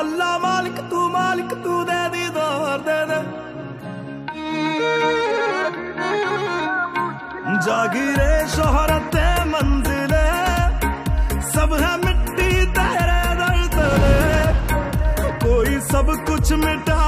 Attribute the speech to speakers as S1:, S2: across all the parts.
S1: अल्लाह मालिक, तू मालिक, तू दे दीदार, दे दे। जागिरे शोहरत मंजिले, सब है मिट्टी तेरे दर्द कोई सब कुछ मिटा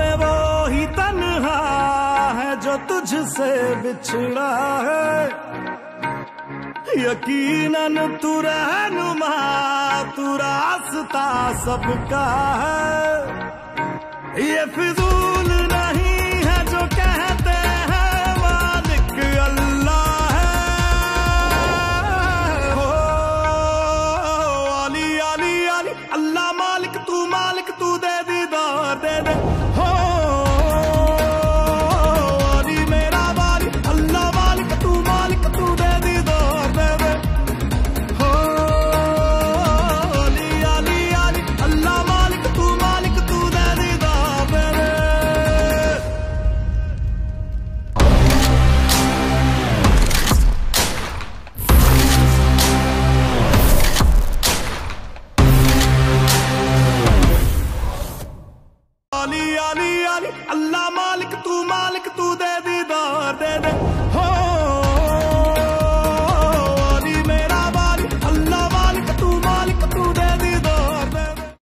S1: में वो ही तनहा है जो तुझसे बिछड़ा है। यकीनन तू रहनुमा, तू रास्ता सबका है। ये फिजूल